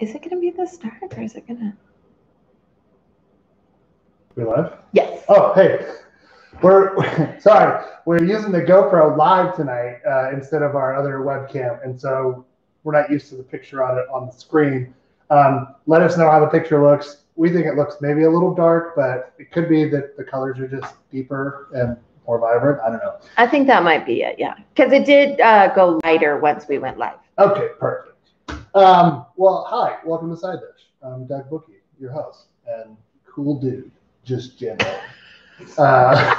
Is it gonna be this dark or is it gonna? We live? Yes. Oh, hey. We're sorry. We're using the GoPro live tonight uh, instead of our other webcam, and so we're not used to the picture on it on the screen. Um, let us know how the picture looks. We think it looks maybe a little dark, but it could be that the colors are just deeper and more vibrant. I don't know. I think that might be it. Yeah, because it did uh, go lighter once we went live. Okay, perfect. Um, well, hi, welcome to Side Dish. I'm Doug Bookie, your host, and cool dude, just general. Uh,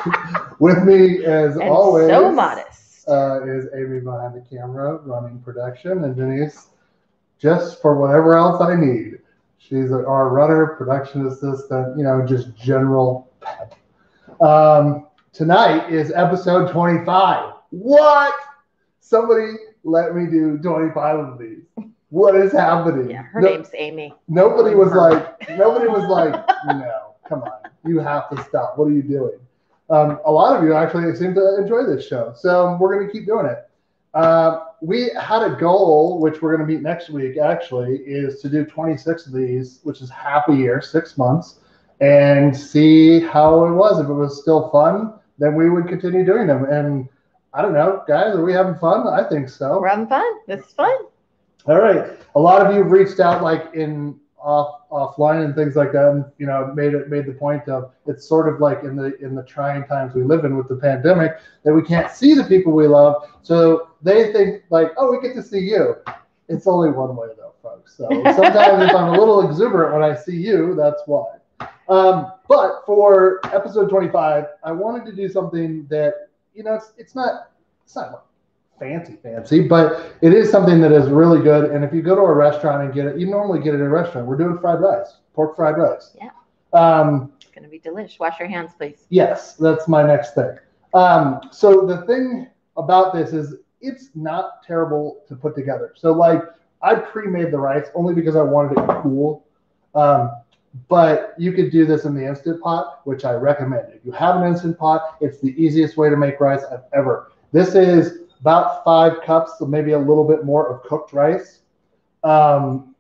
with me, as And always, so modest. uh, is Amy behind the camera running production, and Denise just for whatever else I need. She's our runner, production assistant, you know, just general pep. Um, tonight is episode 25. What? Somebody let me do 25 of these. What is happening? yeah, her No- name's Amy. Nobody was like, nobody was like, no, come on, you have to stop. What are you doing? Um, a lot of you actually seem to enjoy this show, so we're going to keep doing it. Uh, we had a goal, which we're going to meet next week. Actually, is to do 26 of these, which is half a year, six months, and see how it was. If it was still fun, then we would continue doing them. And I don't know, guys, are we having fun? I think so. We're having fun. This is fun. All right. A lot of you have reached out like in off offline and things like that, and you know made it made the point of it's sort of like in the in the trying times we live in with the pandemic that we can't see the people we love, so they think like, oh, we get to see you. It's only one way though, folks. So sometimes if I'm a little exuberant when I see you, that's why. Um, but for episode 25, I wanted to do something that you know it's it's not it's not fancy fancy, but it is something that is really good. And if you go to a restaurant and get it, you normally get it at a restaurant. We're doing fried rice, pork fried rice. Yeah. Um, It's gonna be delish. Wash your hands, please. yes, that's my next thing. Um, so the thing about this is it's not terrible to put together. So like I pre-made the rice only because I wanted it cool. Um, but you could do this in the instant pot, which I recommend. If you have an instant pot, it's the easiest way to make rice I've ever. This is about five cups, so maybe a little bit more of cooked rice. Um,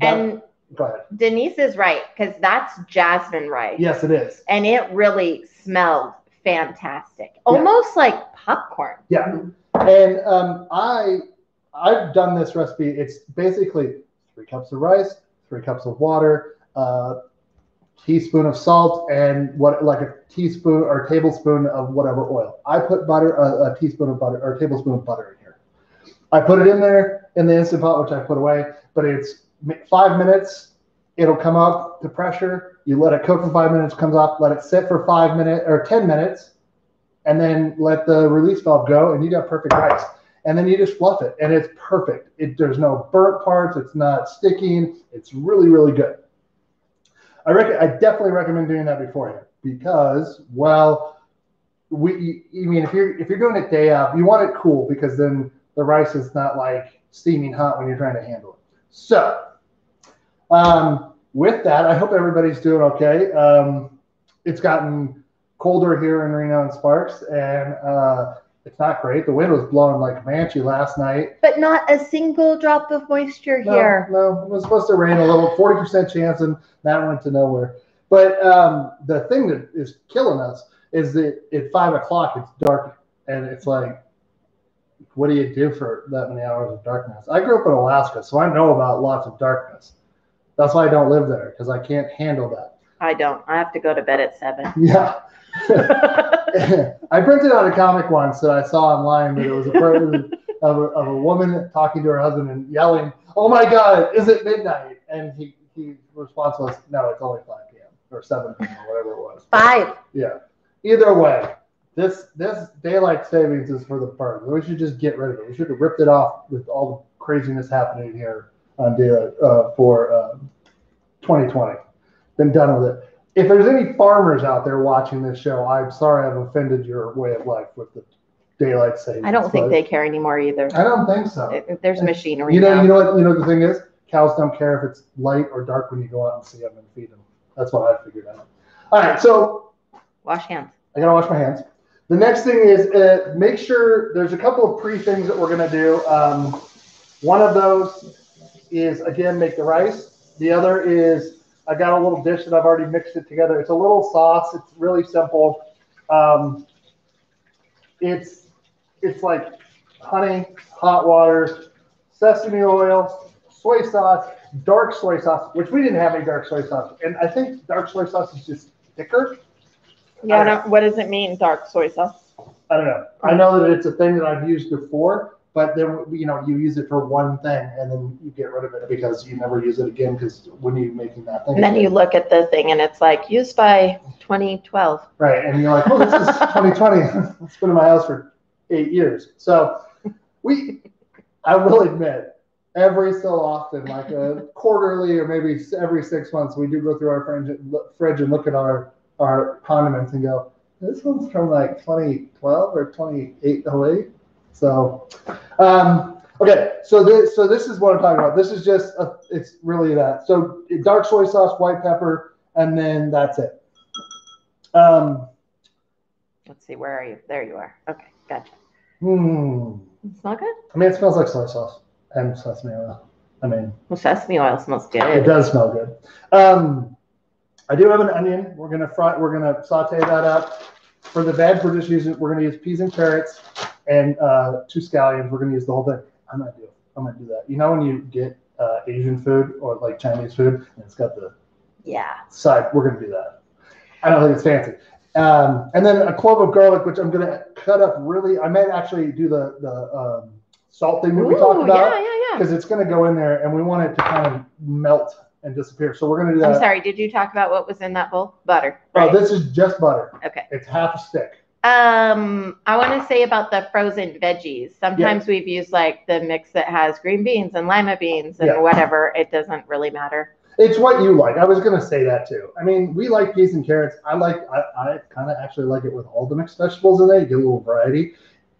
that- And go ahead. Denise is right because that's jasmine rice, Yes, it is. and it really smelled fantastic, almost like popcorn. Yeah, and um, I I've done this recipe. It's basically three cups of rice, three cups of water, a teaspoon of salt, and what like a teaspoon or tablespoon of whatever oil. I put butter, a, teaspoon of butter or a tablespoon of butter in here. I put it in there in the instant pot, which I put away. But it's five minutes. It'll come up to pressure. You let it cook for five minutes. Comes off. Let it sit for five minutes or ten minutes and then let the release valve go, and you got perfect rice. And then you just fluff it, and it's perfect. It there's no burnt parts. It's not sticking. It's really really good. I rec- I definitely recommend doing that beforehand because well, we I mean if you're if you're doing it day of, you want it cool because then the rice is not like steaming hot when you're trying to handle it. So um, with that, I hope everybody's doing okay. Um, it's gotten colder here in Reno and Sparks, and uh, it's not great. The wind was blowing like Comanche last night. But not a single drop of moisture No, here. no, it was supposed to rain a little, forty percent chance, and that went to nowhere. But um, the thing that is killing us is that at five o'clock it's dark, and it's like, what do you do for that many hours of darkness? I grew up in Alaska, so I know about lots of darkness. That's why I don't live there because I can't handle that. I don't. I have to go to bed at seven. Yeah. I printed out a comic once that I saw online that it was a person of a, of a woman talking to her husband and yelling, "Oh my God, is it midnight?" And he he response was, "No, it's only 5 p.m. or 7 p.m. or whatever it was." Five. Yeah. Either way, this this daylight savings is for the birds. We should just get rid of it. We should have ripped it off with all the craziness happening here on daylight uh, for uh, 2020. Been done with it. If there's any farmers out there watching this show, I'm sorry I've offended your way of life with the daylight savings. I don't think they care anymore either. I don't think so. If There's machinery You know, now. you know what? You know the thing is. Cows don't care if it's light or dark when you go out and see them and feed them. That's what I figured out. All right, so Wash hands. I gotta wash my hands. The next thing is uh, make sure there's a couple of pre things that we're gonna do. Um, one of those is again make the rice. The other is I got a little dish that I've already mixed it together. It's a little sauce. It's really simple. Um, it's it's like honey, hot water, sesame oil, soy sauce, dark soy sauce, which we didn't have any dark soy sauce, and I think dark soy sauce is just thicker. Yeah, don't- what does it mean, dark soy sauce? I don't know. I know that it's a thing that I've used before, but then you know you use it for one thing and then you get rid of it because you never use it again because when you're making that thing. And then you look at the thing and it's like used by 2012. Right, and you're like, oh, this is 2020. it's been in my house for eight years. So we, I will admit, every so often, like a quarterly or maybe every six months, we do go through our fridge, fridge and look at our our condiments and go, this one's from like 2012 or 2808. So, um, okay, so this so this is what I'm talking about. This is just a, it's really that. So dark soy sauce, white pepper, and then that's it. Um, Let's see, where are you? There you are. Okay, gotcha. hmm. Smell good? I mean, it smells like soy sauce and sesame oil. I mean, Well, sesame oil smells good. it does smell good. Um, I do have an onion. We're gonna fry. We're gonna saute that up. For the veg, we're just using. We're gonna use peas and carrots and uh, two scallions. We're gonna use the whole thing. I might do. I might do that. You know when you get uh, Asian food or like Chinese food, and it's got the Yeah. side. We're gonna do that. I don't think it's fancy. Um, and then a clove of garlic, which I'm gonna cut up really. I might actually do the the um, salt thing that we talked Ooh, about yeah, yeah, yeah. because it's gonna go in there, and we want it to kind of melt and disappear. So we're gonna do that. I'm sorry, did you talk about what was in that bowl? Butter. Oh, this is just butter. Okay. It's half a stick. Um, I want to say about the frozen veggies. Sometimes we've used like the mix that has green beans and lima beans and Yeah. whatever. It doesn't really matter. It's what you like. I was gonna say that too. I mean, we like peas and carrots. I like. I, I kind of actually like it with all the mixed vegetables in there. You get a little variety.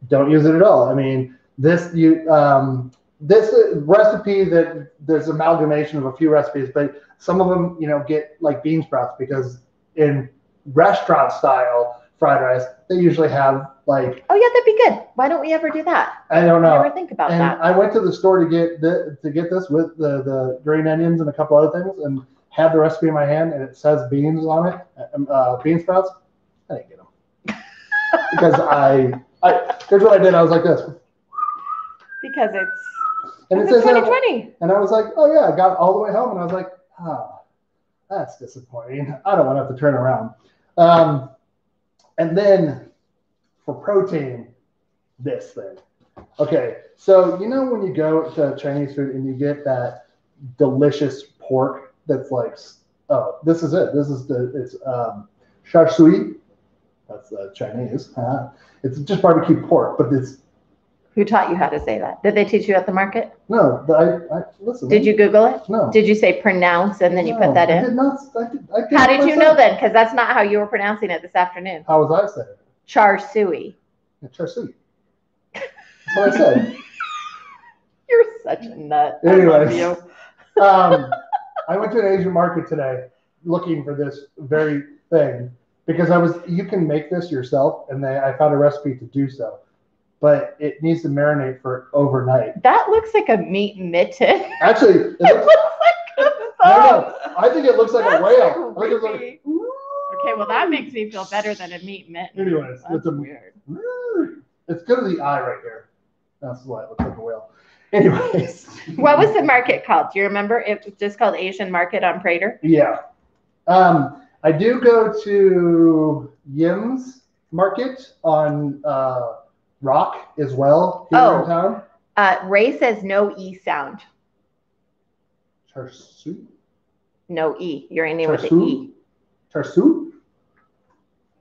Don't use it at all. I mean, this you um, this recipe that there's amalgamation of a few recipes, but some of them you know get like bean sprouts because in restaurant style fried rice they usually have like Oh yeah, that'd be good. Why don't we ever do that? I don't I know. never think about and that. I went to the store to get the, to get this with the, the green onions and a couple other things, and had the recipe in my hand, and it says beans on it, um, uh, bean sprouts. I didn't get them because I, I here's what I did. I was like this, because it's, and it says, 2020. and I was like, oh yeah, I got all the way home, and I was like, ah, that's disappointing. I don't want to have to turn around. Um, and then for protein, this thing. Okay, so you know when you go to Chinese food and you get that delicious pork that's like, oh, this is it. This is the it's um, char siu. That's uh, Chinese. Huh? It's just barbecue pork, but it's Who taught you how to say that? Did they teach you at the market? no. I, I listen. Did you Google it? No. Did you say pronounce and then you No, put that I in? did not. I did, I did How did you know then? Because that's not how you were pronouncing it this afternoon. How was I saying it? Char suey. Yeah, char siu. That's what I said. You're such a nut. I Anyways. you. um, I went to an Asian market today looking for this very thing because I was you can make this yourself and they, I found a recipe to do so, but it needs to marinate for overnight. That looks like a meat mitten. Actually, it it looks, looks like a I thumb. know. I think it looks like a whale. I think it's like. Okay, well that makes me feel better than a meat mitten. Anyways, That's it's a- weird. it's good to the eye right here. That's why it looks like a whale. Anyways, What was the market called? Do you remember? It was just called Asian Market on Prater. Yeah. Um, I do go to Yim's Market on uh, Rock as well here Oh. in town. Uh, Ray says no E sound. Char siu? No E. You're ending with the E. Char siu?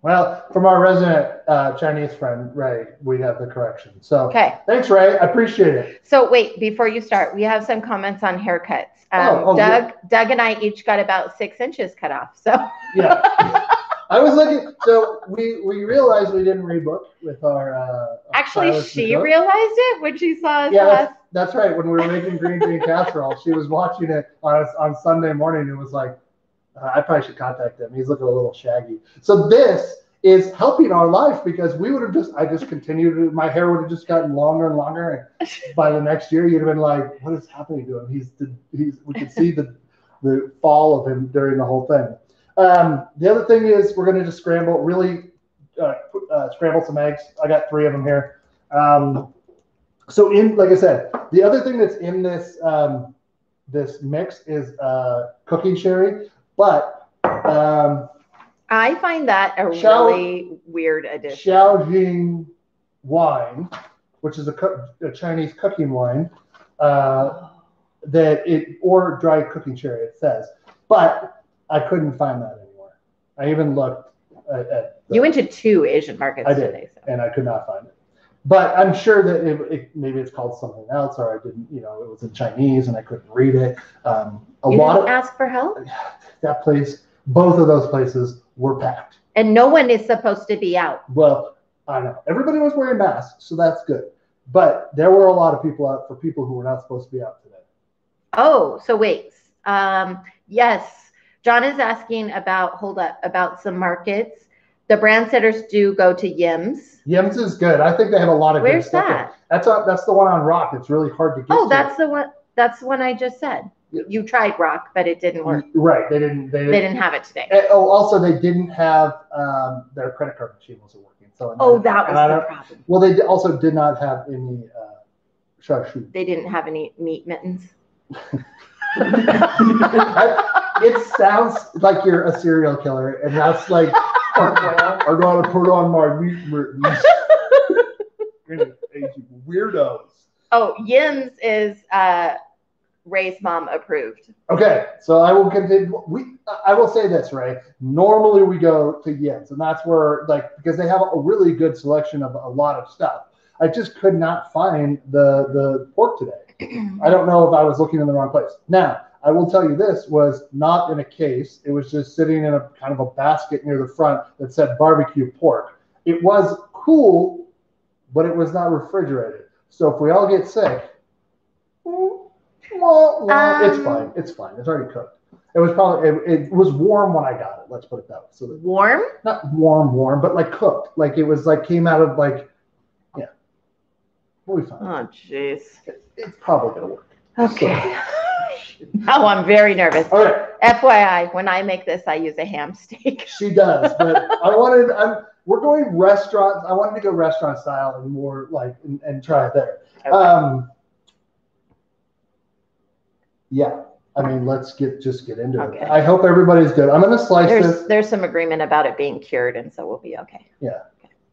Well, from our resident uh, Chinese friend, Ray, we have the correction. So Okay. thanks, Ray. I appreciate it. So wait, before you start, we have some comments on haircuts. Um, Oh, oh, Doug, Doug and I each got about six inches cut off. So Yeah. I was looking. So we we realized we didn't rebook with our. Uh, actually, she realized it when she saw us Yeah, that's, that's right. When we were making green bean casserole, she was watching it on on Sunday morning and was like, uh, "I probably should contact him. He's looking a little shaggy." So this is helping our life because we would have just I just continued my hair would have just gotten longer and longer and by the next year you'd have been like what is happening to him he's he's we could see the the fall of him during the whole thing um, the other thing is we're going to just scramble really uh, uh, scramble some eggs. I got three of them here. Um, so in like I said the other thing that's in this um, this mix is uh, cooking sherry but um, I find that a Shall- really weird addition. Shaoxing wine, which is a, a Chinese cooking wine, uh, that it or dry cooking sherry it says, but I couldn't find that anywhere. I even looked at, at the- You went to two Asian markets I did. today. So. and I could not find it. But I'm sure that it, it, maybe it's called something else, or I didn't, you know, it was in Chinese and I couldn't read it. Um, a You lot didn't of ask for help? that place, both of those places were packed. And no one is supposed to be out. Well, I know everybody was wearing masks, so that's good. But there were a lot of people out for people who were not supposed to be out today. Oh, so wait. Um, yes, John is asking about, hold up, about some markets. The brand setters do go to Yims. Yims is good. I think they have a lot of Where's good stuff. there. that? That's a, that's the one on Rock. It's really hard to get. Oh, to. that's the one, that's the one I just said. You tried rock, but it didn't work. right. They didn't. They They didn't. didn't have it today. Oh, also they didn't have um, their credit card machine wasn't working. So Oh, that was the problem. Well, they also did not have any uh, chartreuse. They didn't have any meat mittens. it sounds like you're a serial killer, and that's like I gotta put on my meat mittens. Weirdos. Oh, Yims is uh, Ray's mom approved. Okay, so I will continue. We, I will say this, Ray. Normally we go to Yens, and that's where, like, because they have a really good selection of a lot of stuff. I just could not find the the pork today. I don't know if I was looking in the wrong place. Now, I will tell you this was not in a case. It was just sitting in a kind of a basket near the front that said barbecue pork. It was cool, but it was not refrigerated. So if we all get sick, well, well, it's Um, fine. It's fine. It's already cooked. It was probably it, it was warm when I got it. Let's put it that way. So Warm? not warm, warm, but like cooked. Like it was like came out of like yeah. We'll be fine. Oh, jeez. It's probably gonna work. Okay. Now I'm very nervous. All right. FYI, when I make this, I use a ham steak. She does, but I wanted. I'm. We're going restaurant. I wanted to go restaurant style and more like and, and try it there. Um. Yeah, I mean, let's get just get into Okay. it. I hope everybody's good. I'm gonna slice there's this. there's some agreement about it being cured, and so we'll be okay. Yeah.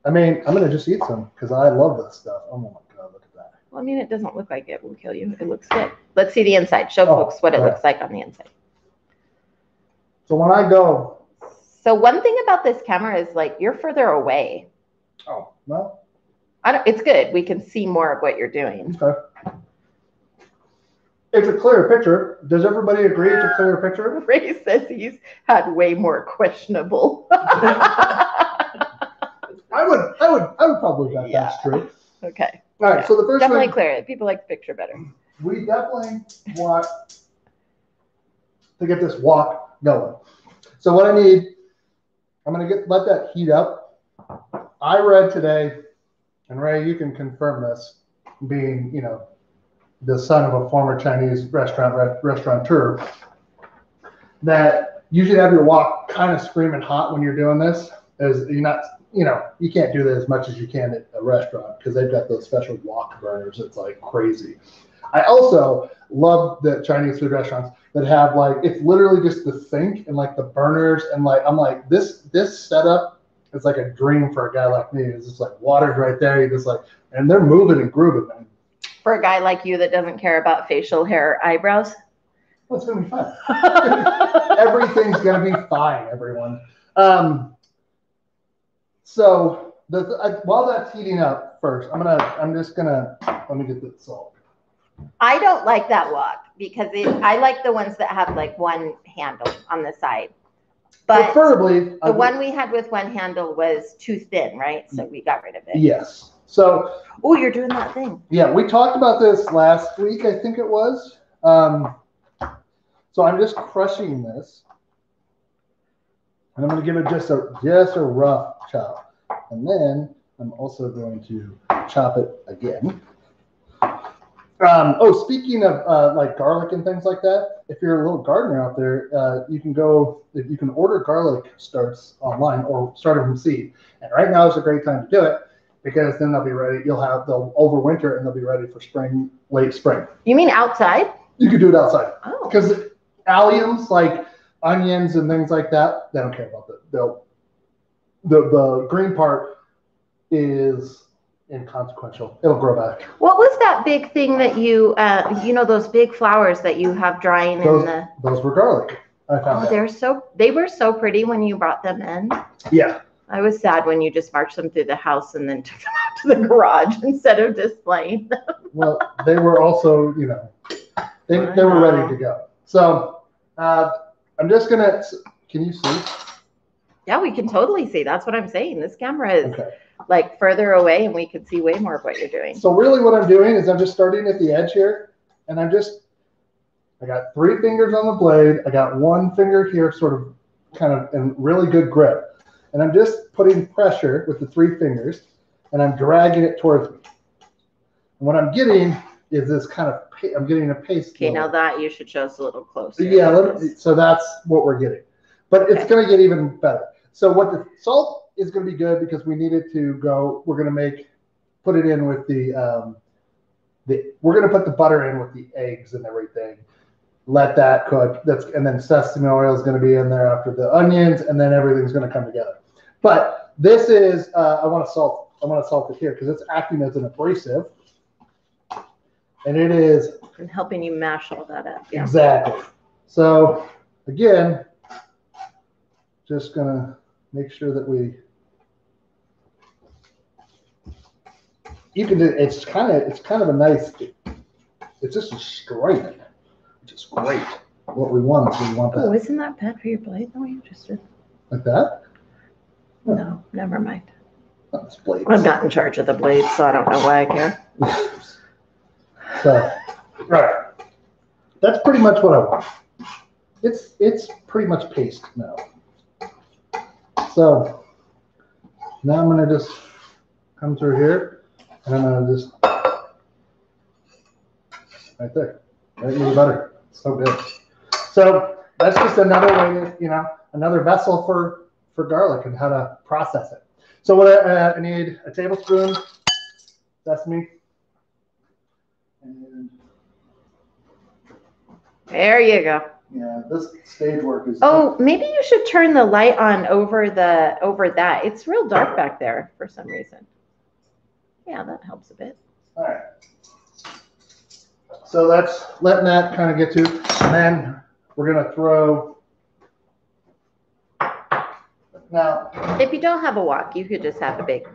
I mean, I'm gonna just eat some because I love this stuff. Oh my god, look at that. Well, I mean, it doesn't look like it will kill you. It looks good. Let's see the inside. Show Oh, folks what it right. looks like on the inside. So when I go, So one thing about this camera is like you're further away. oh well, I don't, it's good. We can see more of what you're doing. okay. It's a clear picture. Does everybody agree it's a clear picture? Ray says he's had way more questionable. I would, I would, I would probably bet Yeah. that's true. okay, All right. So the first definitely one, clear. It. People like the picture better. we definitely want to get this wok going. So what I need, I'm gonna get let that heat up. I read today, and Ray, you can confirm this, being you know the son of a former Chinese restaurant re- restaurateur, that you should have your wok kind of screaming hot when you're doing this. As you're not, you know, you can't do that as much as you can at a restaurant because they've got those special wok burners. It's like crazy. I also love the Chinese food restaurants that have like it's literally just the sink and like the burners and like I'm like this this setup is like a dream for a guy like me. It's just like water's right there. You just like and they're moving and grooving, man. For a guy like you that doesn't care about facial hair, or eyebrows. Well, it's gonna be fun. Everything's gonna be fine, everyone. Um, so the, I, while that's heating up, first I'm gonna I'm just gonna let me get the salt. I don't like that wok because it, I like the ones that have like one handle on the side. But Preferably, I the would- one we had with one handle was too thin, right? So we got rid of it. Yes. So Oh, you're doing that thing. Yeah, we talked about this last week, I think it was. Um, so I'm just crushing this. And I'm gonna give it just a just a rough chop. And then I'm also going to chop it again. Um, oh, speaking of uh, like garlic and things like that, if you're a little gardener out there, uh, you can go, you can order garlic starts online or start it from seed. And right now is a great time to do it because then they'll be ready. You'll have they'll overwinter and they'll be ready for spring, late spring. You mean outside? You can do it outside Oh. because alliums like onions and things like that, they don't care about that. They'll the the green part is inconsequential. It'll grow back. What was that big thing that you, uh, you know, those big flowers that you have drying Those- in the? Those were garlic. I Oh, found out. they're so, they were so pretty when you brought them in. Yeah. I was sad when you just marched them through the house and then took them out to the garage instead of displaying them. Well, they were also, you know, they, they were ready to go. So uh, I'm just gonna. Can you see? Yeah, we can totally see. That's what I'm saying. This camera is Okay. like further away and we can see way more of what you're doing. So really, what I'm doing is I'm just starting at the edge here, and I'm just. I got three fingers on the blade. I got one finger here, sort of, kind of, in really good grip, and I'm just putting pressure with the three fingers, and I'm dragging it towards me. And what I'm getting is this kind of. pa- I'm getting a paste. Okay, now that you should show us a little closer. Yeah, let me- so that's what we're getting. But it's going to get even better. So what the salt is going to be good because we need it to go. We're going to make put it in with the um, the we're going to put the butter in with the eggs and everything. Let that cook. That's and then sesame oil is going to be in there after the onions, and then everything's going to come together. But this is uh, I want to salt. I want to salt it here because it's acting as an abrasive, and it is I'm helping you mash all that up. Yeah. Exactly. So again, just gonna make sure that we. You can do. It's kind of. It's kind of a nice. It's just a straight, which is great. What we want is we want that Oh, isn't that bad for your blade? No, you just did. like that. No, never mind. That's blade. I'm not in charge of the blade, so I don't know why I care. So, right. That's pretty much what I want. It's it's pretty much paste now. So now I'm gonna just come through here and I'm gonna just right there, right in the butter. So good. So that's just another way to, you know, another vessel for for garlic and how to process it. So what I, uh, I need a tablespoon sesame and There you go. yeah, this stage work is. Oh, maybe you should turn the light on over the over that. It's real dark back there for some reason. Yeah, that helps a bit. All right. So that's letting that kind of get to, and then we're gonna throw. Now, If you don't have a wok, you could just have a big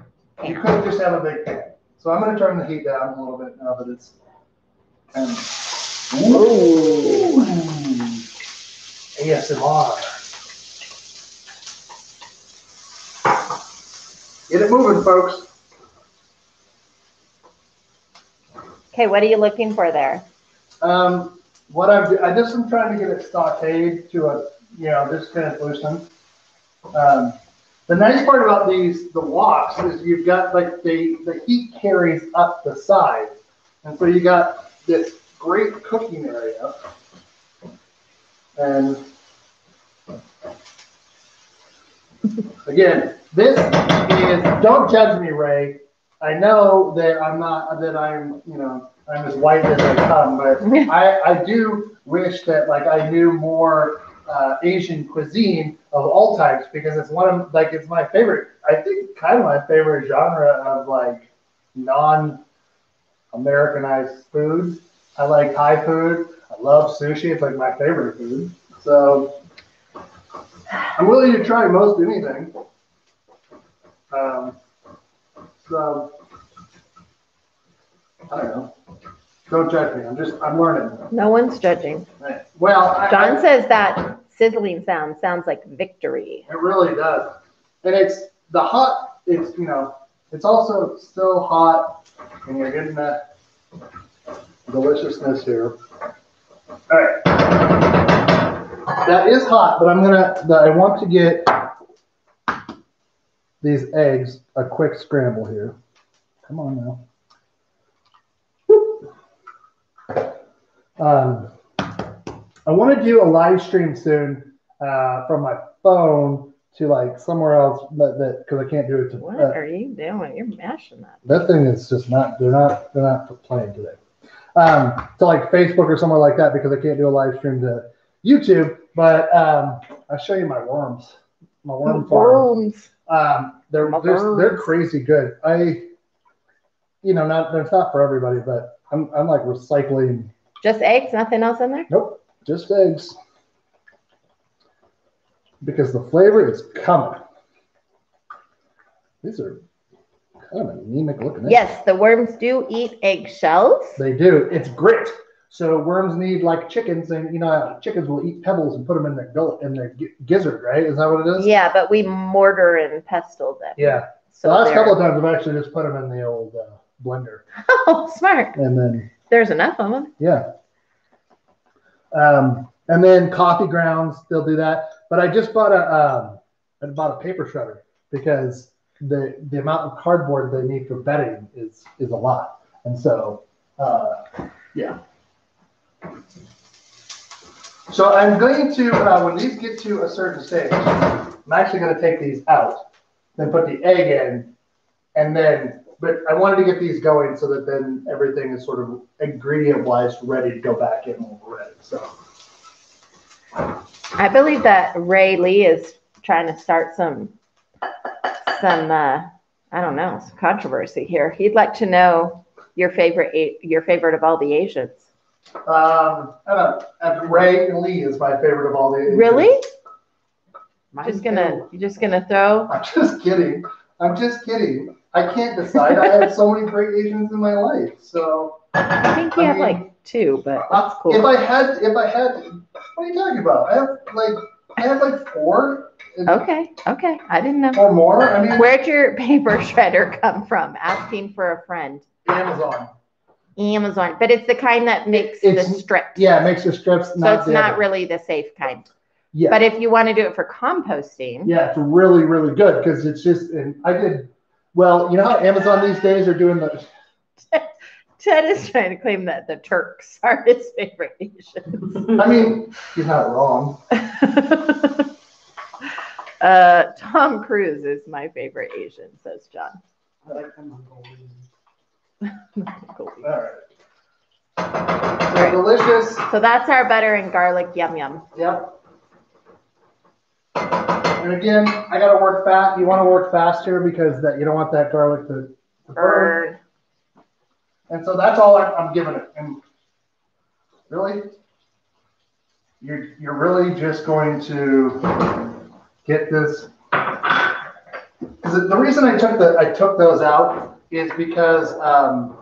you could just have a big pan. So I'm gonna turn the heat down a little bit now that it's kind of. Ooh. ASMR. Get it moving, folks. Okay, what are you looking for there? Um, what I'm, I just am trying to get it sauteed to a, you know, just translucent. Um, the nice part about these, the woks, is you've got like the, the heat carries up the side. And so you got this great cooking area. And again, this is, don't judge me, Ray. I know that I'm not, that I'm, you know, I'm as white as I come, but I, I do wish that like I knew more uh, Asian cuisine of all types because it's one of like it's my favorite. I think kind of my favorite genre of like non-Americanized food. I like Thai food. I love sushi. It's like my favorite food. So I'm willing to try most anything. Um, so I don't know. Don't judge me. I'm just I'm learning. No one's judging. Well, I, John I- says that sizzling sound sounds like victory. It really does. And it's the hot, it's, you know, it's also still hot and you're getting that deliciousness here. All right. That is hot, but I'm gonna. I want to get these eggs a quick scramble here. Come on now. Um, I want to do a live stream soon uh, from my phone to like somewhere else, but that because I can't do it to. What uh, are you doing? You're mashing that. that thing is just not. They're not. They're not playing today. Um, to like Facebook or somewhere like that because I can't do a live stream to YouTube. But um, I'll show you my worms. My worm farm. Worms. Um, they're My they're, they're crazy good. I, you know, not it's not for everybody, but I'm I'm like recycling. Just eggs, nothing else in there? Nope, just eggs. Because the flavor is coming. These are kind of anemic looking. Yes, the worms do eat eggshells. They do. It's grit. So worms need like chickens, and you know chickens will eat pebbles and put them in their gullet in their gizzard, right? Is that what it is? Yeah, but we mortar and pestle them. Yeah. So the last they're- couple of times I've actually just put them in the old uh, blender, Oh, smart. and then There's enough of them. yeah. Um, and then coffee grounds, they'll do that. But I just bought a um, I bought a paper shredder because the the amount of cardboard they need for bedding is is a lot, and so uh, yeah. So I'm going to uh, when these get to a certain stage, I'm actually going to take these out, then put the egg in, and then. But I wanted to get these going so that then everything is sort of ingredient wise ready to go back in when we're ready. So I believe that Ray Lee is trying to start some some uh, I don't know some controversy here. He'd like to know your favorite your favorite of all the Asians. um, I don't. Uh, Ray Lee is my favorite of all the. Asians. Really? Mine's Just gonna Bill. you're just gonna throw? I'm just kidding. I'm just kidding. I can't decide. I have so many great Asians in my life. So I think you I have mean, like two, but that's cool. if I had, if I had, what are you talking about? I have like, I have like four Okay, okay. I didn't know. or more. I mean, Where'd your paper shredder come from? Asking for a friend. Amazon. Amazon, but it's the kind that makes the It's- strips. Yeah, it makes your strips. So it's not other. really the safe kind. Yeah. But if you want to do it for composting, Yeah, it's really, really good because it's just, and I did, well, you know how Amazon these days are doing the, Ted is trying to claim that the Turks are his favorite Asians. I mean, he's not wrong. uh, Tom Cruise is my favorite Asian, says John. I like Mongolian. Mongolian. All right. Right. Delicious. So that's our butter and garlic yum yum. Yep. And again, I gotta work fast. You want to work fast here because that you don't want that garlic to, to burn. Burn. And so that's all I'm, I'm giving it. And really, you're you're really just going to get this. Because the reason I took the I took those out is because um,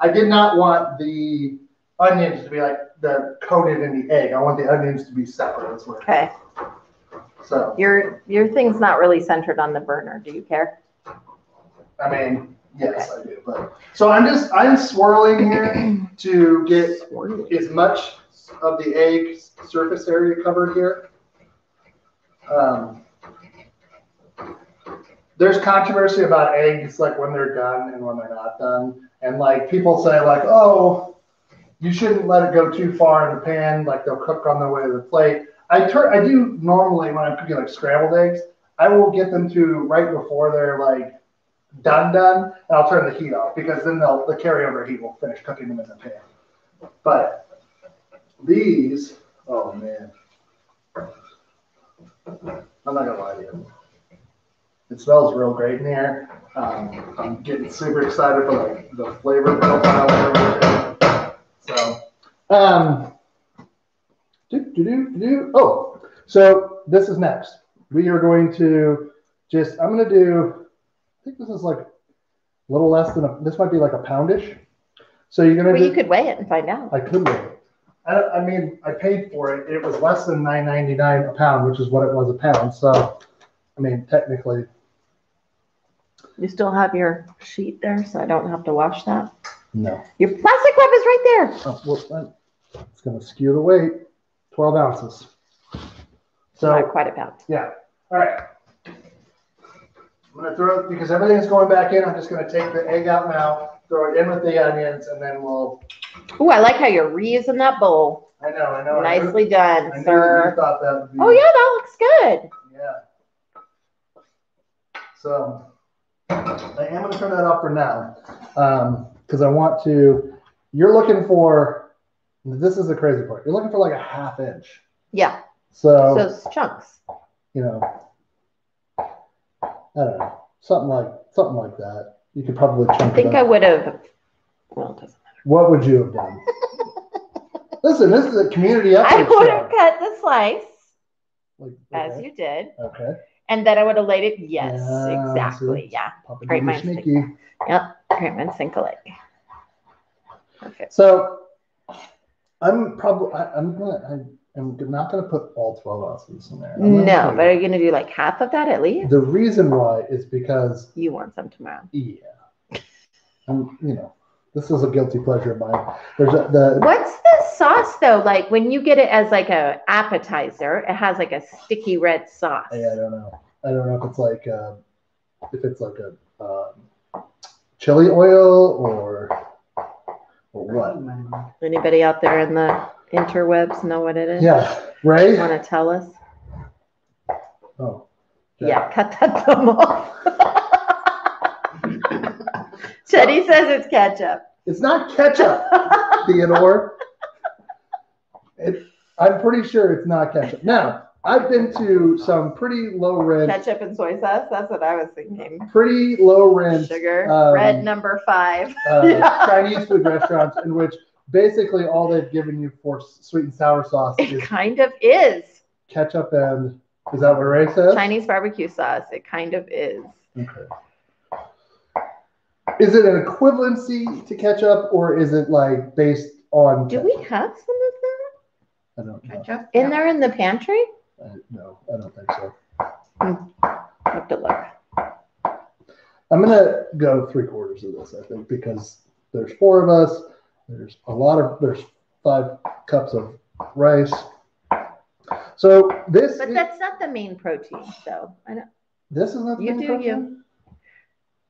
I did not want the onions to be like the coated in the egg. I want the onions to be separate. That's what. Okay. So Your your thing's not really centered on the burner. Do you care? I mean, yes, I do. But so I'm just I'm swirling here to get as much of the egg surface area covered here. Um, there's controversy about eggs, like when they're done and when they're not done, and like people say, like, oh, you shouldn't let it go too far in the pan, like they'll cook on their way to the plate. I turn, I do normally when I'm cooking like scrambled eggs, I will get them to right before they're like done done, and I'll turn the heat off because then they'll the carryover heat will finish cooking them in the pan. But these, oh man, I'm not gonna lie to you. It smells real great in here. Um, I'm getting super excited for like the flavor profile. So, um, do, do, do, do. Oh, so this is next. We are going to just, I'm to do, think this is like a little less than a, this might be like a poundish. So you're going to Well, do, you could weigh it and find out. I could wait. I, I mean, I paid for it. It was less than nine ninety nine a pound, which is what it was a pound. So, I mean, technically, You still have your sheet there, so I don't have to wash that. no. Your plastic wrap is right there. Oh, well, it's going to skew the weight. Twelve ounces. So Not quite a pound. yeah. All right. I'm gonna throw it because everything's going back in. I'm just gonna take the egg out now, throw it in with the onions, and then we'll. Oh, I like how you're reusing that bowl. I know, I know. I knew- Nicely done, I knew sir. you thought that would be. Oh yeah, that looks good. Yeah. So I am gonna turn that off for now, um, because I want to. You're looking for. This is the crazy part. You're looking for like a half inch. Yeah, So, those chunks. you know, don't know, something like something like that. You could probably I think I would have. Well, it doesn't matter. What would you have done? Listen, this is a community effort. I would have cut the slice Like, as okay, you did, okay. and then I would have laid it. Yes, Yeah, exactly. Yeah, Great minds think sneaky. cream and sink a leg. Perfect. So I'm probably I, I'm gonna I, I'm not gonna put all twelve ounces in there. I'm No, but are you gonna do like half of that at least? the reason why is because You want some tomorrow. yeah, I'm you know this is a guilty pleasure of mine. There's a, the What's the sauce though? Like when you get it as like a appetizer, it has like a sticky red sauce. yeah, I don't know I don't know if it's like uh, if it's like a um, chili oil or or what. Anybody out there in the interwebs know what it is? Yeah, Ray. Want to tell us? Oh, Yeah, cut that thumb off. Teddy says it's ketchup. It's not ketchup. Theodore. It, I'm pretty sure it's not ketchup. Now, I've been to some pretty low rent, ketchup and soy sauce. That's what I was thinking. pretty low rent Sugar. um, Red number five. uh, Yeah. Chinese food restaurants in which basically all they've given you for sweet and sour sauce It is kind of is. ketchup and is that what Ray says? Chinese barbecue sauce. It kind of is. Okay. Is it an equivalency to ketchup or is it like based on? Do ketchup? we have some of that I don't know. Ketchup? in there in the pantry? I, no, I don't think so. Hmm. I have to look. I'm gonna go three quarters of this, I think, because there's four of us. There's a lot of there's five cups of rice. So this But is, that's not the main protein, so I don't. this is not the You main do protein? you.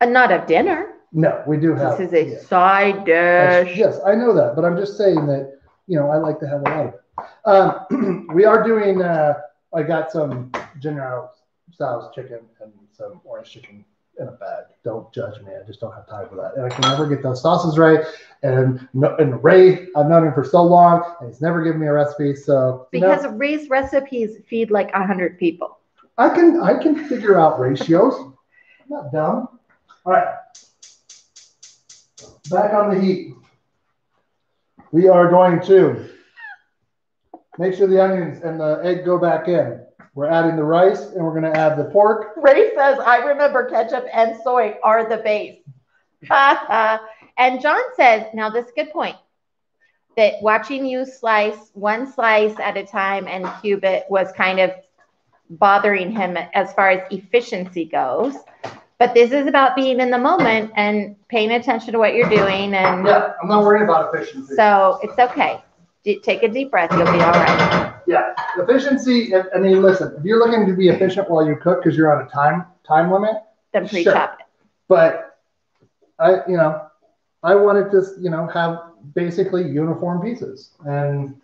Uh, not of dinner. No, we do have. This is a yeah. side dish. Yes, I know that, but I'm just saying that you know I like to have a lot of it. Um, we are doing. Uh, I got some General Tso's chicken and some orange chicken in a bag. Don't judge me. I just don't have time for that, and I can never get those sauces right. And and Ray, I've known him for so long, and he's never given me a recipe. So you know, Because Ray's recipes feed like a hundred people. I can I can figure out ratios. I'm not dumb. All right. Back on the heat. We are going to make sure the onions and the egg go back in. We're adding the rice and we're going to add the pork. Ray says, I remember ketchup and soy are the base. and John says, now this is a good point, that watching you slice one slice at a time and cube it was kind of bothering him as far as efficiency goes. But this is about being in the moment and paying attention to what you're doing. And Yeah, I'm not worried about efficiency. so it's okay. D- Take a deep breath. You'll be all right. Yeah, efficiency. I mean, listen, if you're looking to be efficient while you cook because you're on a time time limit, Then pre-chop it. but I, you know, I wanted to, you know, have basically uniform pieces and,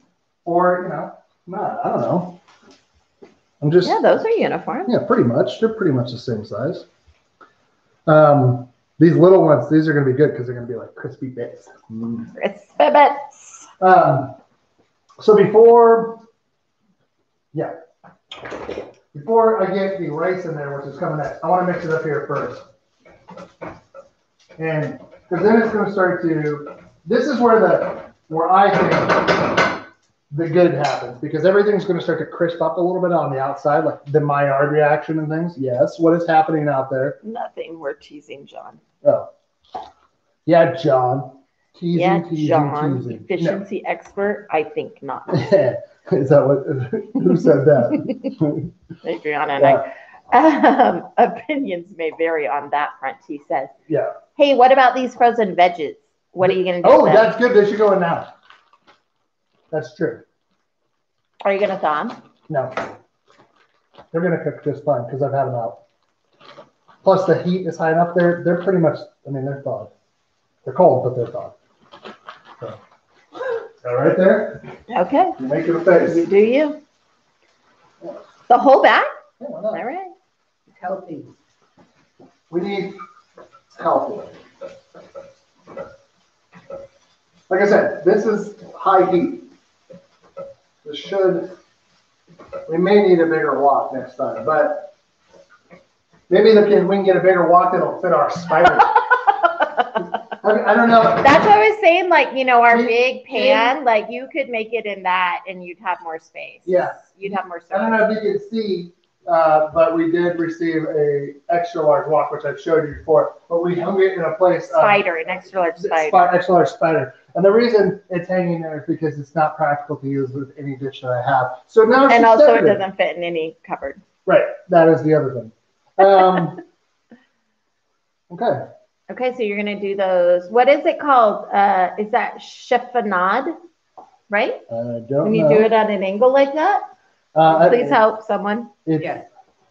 or, you know, not, I don't know. I'm just, Yeah, those are uniform. yeah, pretty much. They're pretty much the same size. Um, these little ones, these are going to be good because they're going to be like crispy bits. Mm. Crispy bits. Um, so before, yeah, before I get the rice in there, which is coming next, I want to mix it up here first. And because then it's going to start to, this is where the, where I think the good happens because everything's going to start to crisp up a little bit on the outside, like the Maillard reaction and things. Yes, what is happening out there? Nothing. We're teasing John. Oh, yeah, John. Teasing, Yeah, teasing, John, teasing. No. efficiency expert. I think not. Is that what? Who said that? Adriana and I. Um, opinions may vary on that front. He says, yeah. "Hey, what about these frozen veggies? What are you going to do? Oh, that's good. They should go in now. That's true. Are you going to thaw them? No, they're gonna cook just fine because I've had them out. Plus the heat is high enough. They're they're pretty much. I mean, they're thawed. They're cold, but they're thawed. So, that right there. Okay. You make it a You face. do you. The whole back? Yeah, why All not? right. Healthy. We need healthy. Like I said, this is high heat. This should, we may need a bigger wok next time, but maybe the, we can get a bigger wok that'll fit our spider. I, I don't know. That's what I was saying. Like, you know, our Can- big pan, like you could make it in that and you'd have more space. Yeah. You'd have more space. I don't know if you can see, uh, but we did receive a extra large wok, which I've showed you before, but we hung it in a place. um, Spider, an extra large spider. Spi- extra large spider. And the reason it's hanging there is because it's not practical to use with any dish that I have. So now And also it doesn't fit in any cupboard. Right. That is the other thing. Um, okay. Okay, so you're gonna do those. What is it called? Uh, is that chiffonade? Right? I don't When you know. do it at an angle like that? uh, I- Please help someone. It's Yeah.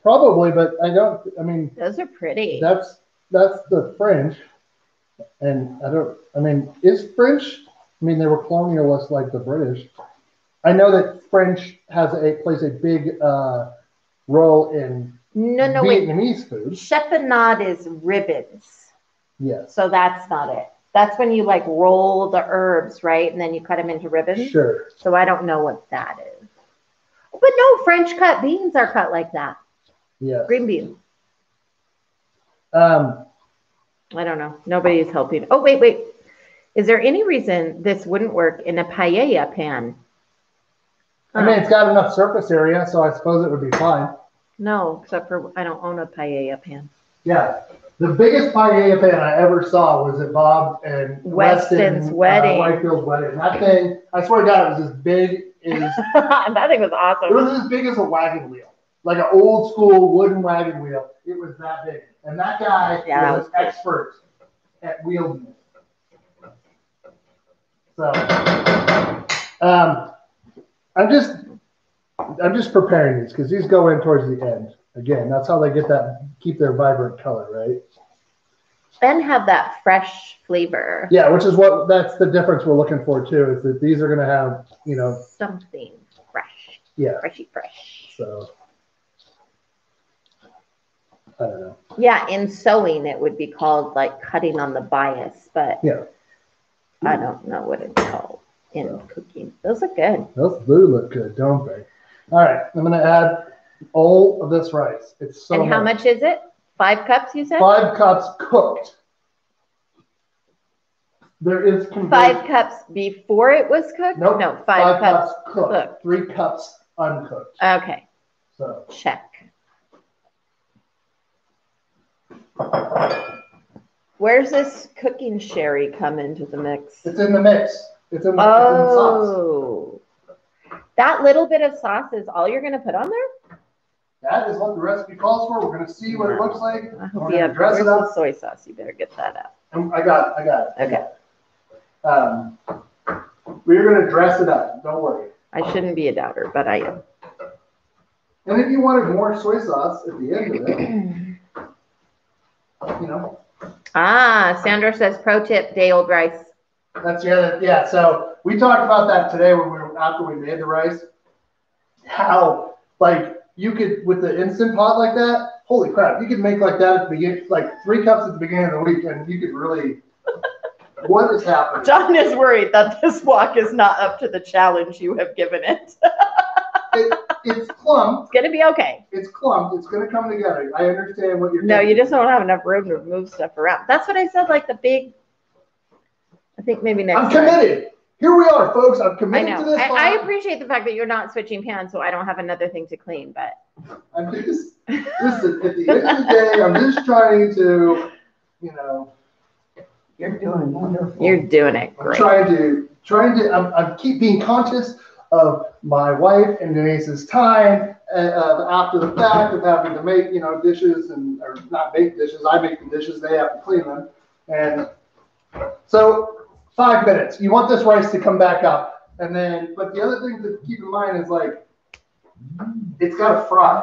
probably, but I don't. I mean, Those are pretty. that's that's the French, and I don't. I mean, is French? I mean, they were colonialists like the British. I know that French has a plays a big uh, role in No, no, wait. Vietnamese food. Chiffonade is ribbons. Yes, So that's not it. That's when you like roll the herbs, right? And then you cut them into ribbons. sure. So I don't know what that is. But no, French cut beans are cut like that. Yes. Green beans. Um, I don't know. Nobody's helping. Oh, wait, wait. Is there any reason this wouldn't work in a paella pan? I mean, it's got enough surface area, so I suppose it would be fine. no, except for I don't own a paella pan. Yeah. The biggest paella pan I ever saw was at Bob and Weston's Weston, wedding. Uh, Whitefield's wedding. That thing, I swear to God, it was as big as that thing was awesome. it was as big as a wagon wheel, like an old school wooden wagon wheel. It was that big, and that guy Yeah, that was, was expert at wielding it. So, um, I'm just, I'm just preparing these because these go in towards the end. Again, that's how they get that, keep their vibrant color, right? And have that fresh flavor. Yeah, which is what that's the difference we're looking for too. Is that these are going to have, you know, Something fresh. yeah. Freshy fresh. So, I don't know. Yeah, in sewing it would be called like cutting on the bias, but Yeah. I don't know what it's called in cooking. Those look good. Those do look good, don't they? All right, I'm gonna add all of this rice. It's so and how much is it? Five cups, you said? Five cups cooked. There is conver- Five cups before it was cooked? Nope. No, five, cups. cooked. cooked. Three cups uncooked. Okay, So check. Where's this cooking sherry come into the mix? it's in the mix. It's in the, it's in the sauce. Oh, that little bit of sauce is all you're gonna put on there? That is what the recipe calls for. We're gonna see what it looks like. I We're hope you gonna have dress it up. the soy sauce. You better get that out. Um, I got it. I got it. Okay. Um, we're gonna dress it up. Don't worry. I shouldn't be a doubter, but I am. And if you wanted more soy sauce at the end of it, you know, Ah, Sandra says pro tip, day old rice. that's the other. Yeah. So we talked about that today when we were after we made the rice. How like you could with the instant pot like that. Holy crap! You could make like that at the beginning, like three cups at the beginning of the week, and you could really. What is happening? John is worried that this wok is not up to the challenge you have given it. It's clumped. It's gonna be okay. It's clumped. It's going to come together. I understand what you're. No, thinking. you just don't have enough room to move stuff around. That's what I said, like the big. I think maybe next. I'm time. committed. Here we are, folks. I'm I committed to this. I, I appreciate the fact that you're not switching pans, so I don't have another thing to clean. But I'm just listen. At the end of the day, I'm just trying to, you know, You're doing wonderful. you're doing it great. I'm trying to, trying to. I'm, I'm keep being conscious of my wife and Denise's time uh, after the fact of having to make, you know, dishes and or not make dishes. I make the dishes. They have to clean them, and so five minutes. You want this rice to come back up, and then. But the other thing to keep in mind is like, it's got to fry.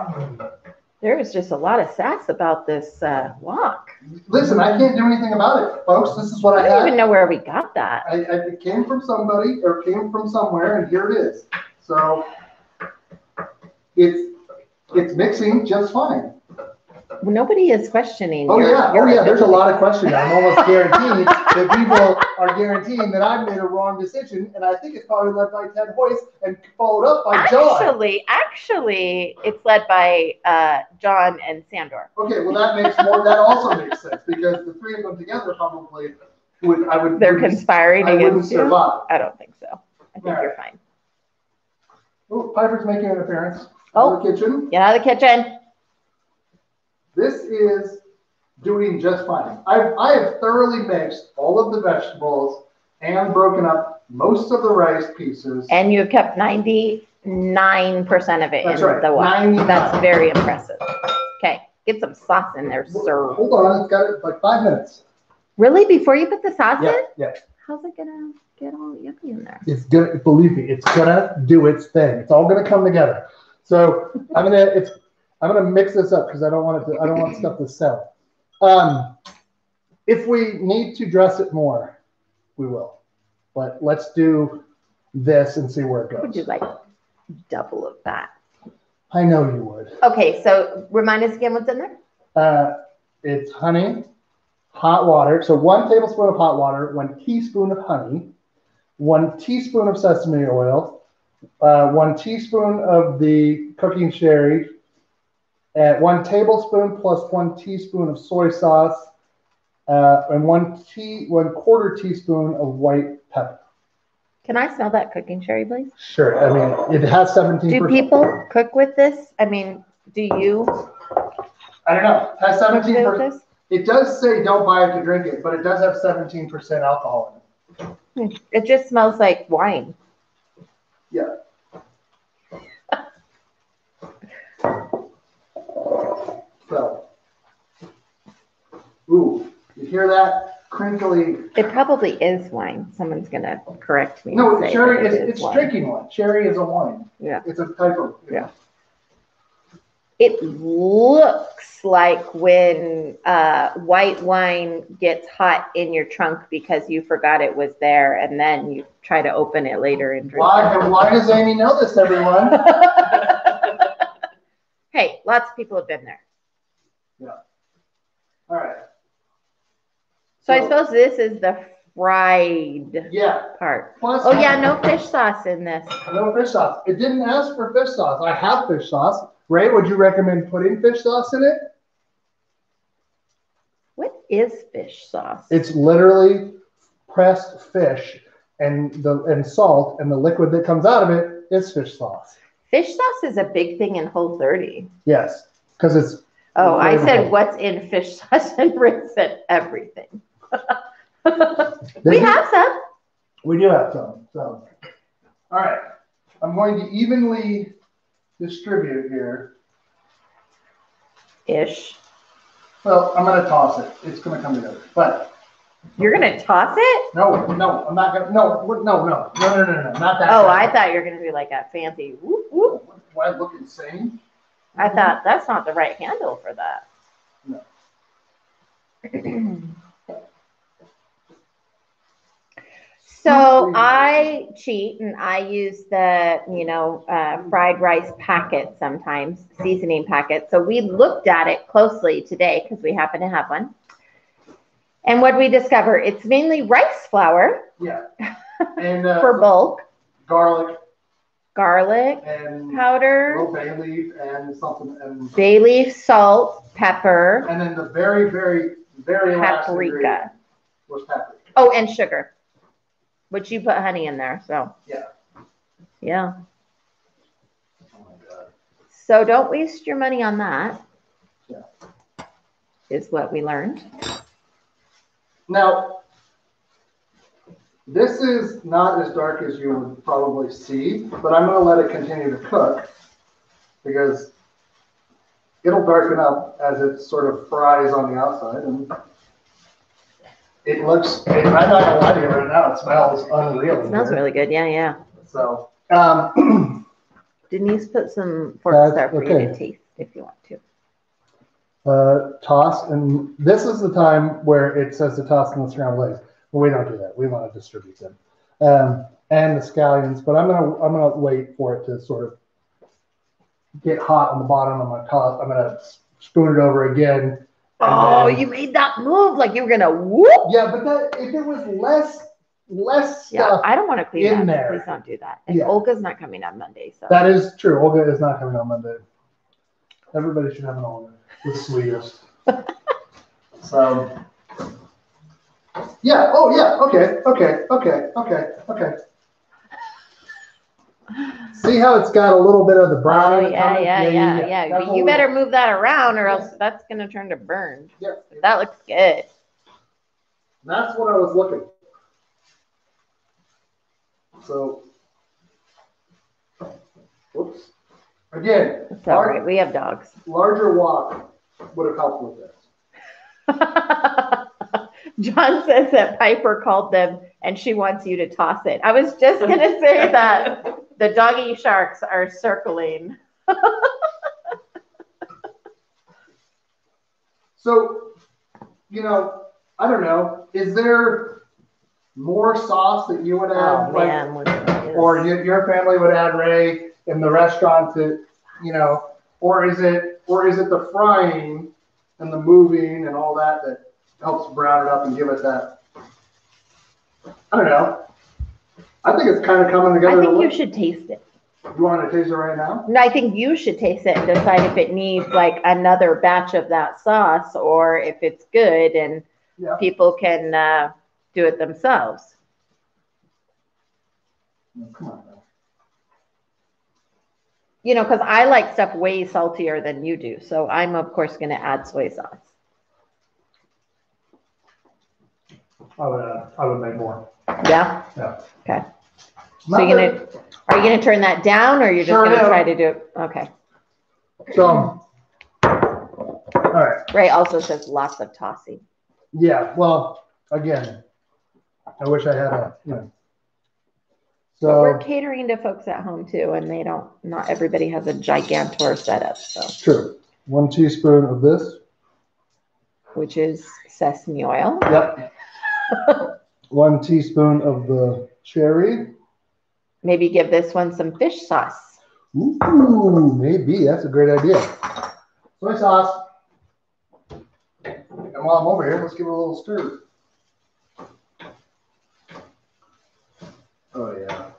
There is just a lot of sass about this uh, wok. Listen, I can't do anything about it, folks. This is what I I don't had. even know where we got that. I, I, it came from somebody or came from somewhere, and here it is. So it's it's mixing just fine. Nobody is questioning. Oh your- yeah, oh yeah. There's a lot of questions. I'm almost guaranteed that people are guaranteeing that I've made a wrong decision, and I think it's probably led by Ted Hoyce and followed up by John. Actually, actually, it's led by uh, John and Sandor. Okay, well that makes more. That also makes sense because the three of them together probably would. I would. They're conspiring I against you. survive. I don't think so. I think All you're fine. Oh, Piper's making an appearance. Oh. In the kitchen. Get out of the kitchen. This is doing just fine. I, I have thoroughly mixed all of the vegetables and broken up most of the rice pieces. And you have kept 99% of it That's in right, the water. 99. That's very impressive. Okay, get some sauce in there, sir. Hold on, it's got like five minutes. Really? Before you put the sauce Yeah, in? yeah. How's it gonna get all yucky in there? It's gonna, believe me, it's gonna do its thing. It's all gonna come together. So I'm gonna, it's, I'm gonna mix this up because I don't want it to, I don't want stuff to sell. Um, if we need to dress it more, we will. But let's do this and see where it goes. Would you like double of that? I know you would. Okay, so remind us again what's in there? Uh, it's honey, hot water. So one tablespoon of hot water, one teaspoon of honey, one teaspoon of sesame oil, uh, one teaspoon of the cooking sherry, and one tablespoon plus one teaspoon of soy sauce, uh, and one tea, one quarter teaspoon of white pepper. Can I smell that cooking sherry, please? Sure. I mean, it has 17. Do people cook with this? I mean, do you I don't know. It has 17%. this? It does say don't buy it to drink it, but it does have 17% alcohol in it. It just smells like wine. So, ooh, you hear that crinkly? It probably is wine. Someone's gonna correct me. No, that is it it's wine. drinking one. Sherry is a wine. Yeah. It's a type of. Yeah. It looks like when uh, white wine gets hot in your trunk because you forgot it was there, and then you try to open it later and drink. Why? Why does Amy know this, everyone? hey, lots of people have been there. All right. So I suppose this is the fried Yeah. part. Plus, Oh yeah, no fish sauce in this. no fish sauce. It didn't ask for fish sauce. I have fish sauce. Ray, would you recommend putting fish sauce in it? What is fish sauce? It's literally pressed fish and the and salt, and the liquid that comes out of it is fish sauce. Fish sauce is a big thing in Whole 30. Yes, because it's Oh, I said what's in fish sauce and Rick said everything. we have some. We do have some. So, all right. I'm going to evenly distribute here. Ish. Well, I'm going to toss it. It's going to come together. But You're gonna toss it? no, no, I'm not going to. No, what- no, no, no, no, no, no, not that. Oh, kind. I thought you were gonna do like a fancy whoop whoop. Do I look insane? I thought that's not the right handle for that. No. So I cheat and I use the, you know, uh, fried rice packet sometimes, seasoning packet. So we looked at it closely today because we happen to have one. And what we discover, it's mainly rice flour Yeah. And uh, for bulk, garlic garlic and powder, bay leaf and something and bay leaf, salt, pepper, and then the very, very, very paprika. was paprika. Oh, and sugar, which you put honey in there. So, Yeah. yeah. Oh my god. So don't waste your money on that. Yeah. Is what we learned. Now, this is not as dark as you would probably see, but I'm gonna let it continue to cook because it'll darken up as it sort of fries on the outside and it looks, I'm not gonna lie to you right now, it smells unreal. It smells really good. Yeah, yeah. So, um, Denise put some forks there for you to taste if you want to. uh, toss, and this is the time where it says to toss in the scrambled eggs. But we don't do that. We want to distribute them, um, and the scallions. But I'm gonna I'm gonna wait for it to sort of get hot on the bottom. I'm gonna toss. I'm gonna spoon it over again. Oh, then- you made that move like you were gonna whoop. yeah, but that if it was less less Yeah, stuff, I don't want to clean in that. there. Please don't do that. And Yeah. Olga's not coming on Monday, so that is true. Olga is not coming on Monday. Everybody should have an Olga. The sweetest. so. Yeah. Oh, yeah. Okay. Okay. Okay. Okay. Okay. See how it's got a little bit of the brown Oh, yeah, yeah, yeah, yeah. But you better move that around or else that's gonna turn to burned. Yeah. That looks good. That's what I was looking. For. So. Whoops. Again, It's all right. We have dogs. larger wok would have helped with this. John says that Piper called them and she wants you to toss it. I was just gonna say that the doggy sharks are circling. So, you know, I don't know. Is there more sauce that you would add, Oh like, man, look at this. or your, your family would add Ray in the restaurant to, you know, or is it, or is it the frying and the moving and all that that helps brown it up and give it that? I don't know. I think it's kind of coming together. I think you should taste it. You want to taste it right now? No, I think you should taste it and decide if it needs like another batch of that sauce or if it's good and Yeah. people can uh, do it themselves. Come on. You know, because I like stuff way saltier than you do. So I'm, of course, going to add soy sauce. I would, uh, I would make more. Yeah. Yeah. Okay. So you're gonna are you gonna turn that down or you're just gonna try to do it? Okay. So, all right. Ray also says lots of tossing. Yeah, well, again, I wish I had a, you know. But we're So, catering to folks at home too, and they don't. Not everybody has a gigantor setup, so true. One teaspoon of this. which is sesame oil. Yep. One teaspoon of the sherry. Maybe give this one some fish sauce. Ooh, maybe. That's a great idea. Soy sauce. And while I'm over here, let's give it a little stir. Oh, yeah.